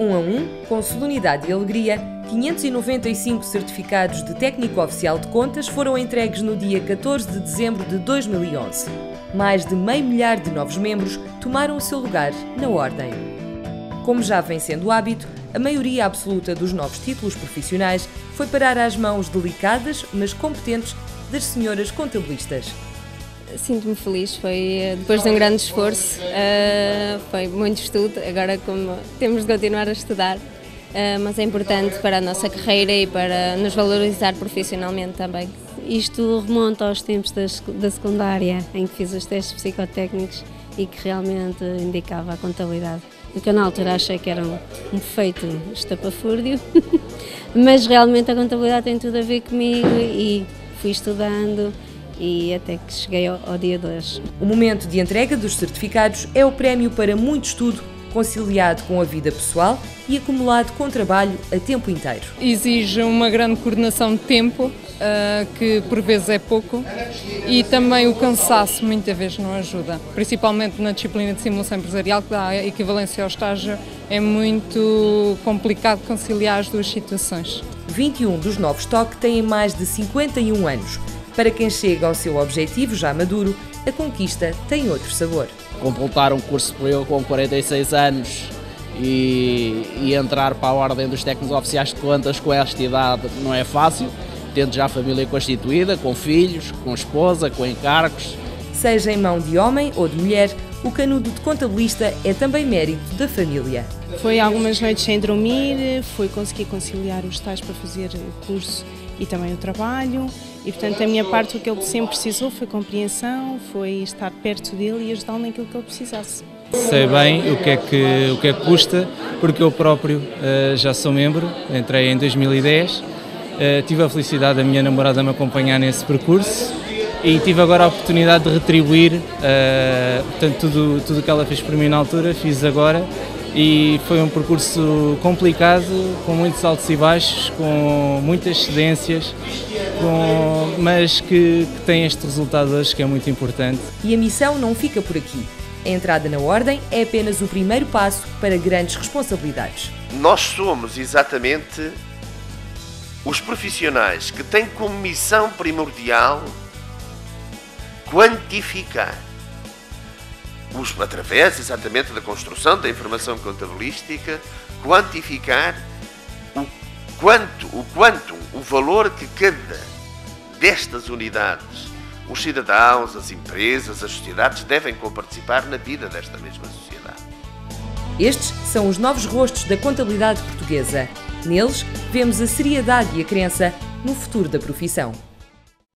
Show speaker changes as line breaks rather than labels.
um a um, com solenidade e alegria, 595 certificados de técnico oficial de contas foram entregues no dia 14 de dezembro de 2011. Mais de meio milhar de novos membros tomaram o seu lugar na Ordem. Como já vem sendo hábito, a maioria absoluta dos novos títulos profissionais foi parar às mãos delicadas, mas competentes, das senhoras contabilistas.
Sinto-me feliz, foi eh, depois de um grande esforço, uh, foi muito estudo, agora como temos de continuar a estudar, uh, mas é importante para a nossa carreira e para nos valorizar profissionalmente também.
Isto remonta aos tempos da secundária, em que fiz os testes psicotécnicos e que realmente indicava a contabilidade. O que eu na altura achei que era um, um feito estapafúrdio, mas realmente a contabilidade tem tudo a ver comigo e fui estudando e até que cheguei ao, ao dia 2.
O momento de entrega dos certificados é o prémio para muito estudo conciliado com a vida pessoal e acumulado com trabalho a tempo inteiro.
Exige uma grande coordenação de tempo, uh, que por vezes é pouco, e também o cansaço muitas vezes não ajuda, principalmente na disciplina de simulação empresarial, que dá a equivalência ao estágio, é muito complicado conciliar as duas situações.
21 dos novos TOC têm mais de 51 anos. Para quem chega ao seu objetivo já maduro, a conquista tem outro sabor.
Completar um curso superior com 46 anos e, e, entrar para a ordem dos técnicos oficiais de contas com esta idade não é fácil, tendo já a família constituída, com filhos, com esposa, com encargos.
Seja em mão de homem ou de mulher, o canudo de contabilista é também mérito da família.
Foi algumas noites sem dormir, foi conseguir conciliar os tais para fazer o curso e também o trabalho. E portanto, da minha parte, o que ele sempre precisou foi compreensão, foi estar perto dele e ajudá-lo naquilo que ele precisasse.
Sei bem o que é que, o que, é que custa, porque eu próprio uh, já sou membro, entrei em 2010, uh, eh, tive a felicidade da minha namorada me acompanhar nesse percurso e tive agora a oportunidade de retribuir uh, portanto, tudo, tudo que ela fez por mim na altura, fiz agora e foi um percurso complicado, com muitos altos e baixos, com muitas cedências, com, mas que, que tem este resultado hoje que é muito importante.
E a missão não fica por aqui. A entrada na Ordem é apenas o primeiro passo para grandes responsabilidades.
Nós somos exatamente os profissionais que têm como missão primordial quantificar os, através exatamente da construção da informação contabilística, quantificar o quanto, o quanto, o valor que cada destas unidades, os cidadãos, as empresas, as sociedades devem comparticipar na vida desta mesma sociedade.
Estes são os novos rostos da contabilidade portuguesa. Neles vemos a seriedade e a crença no futuro da profissão.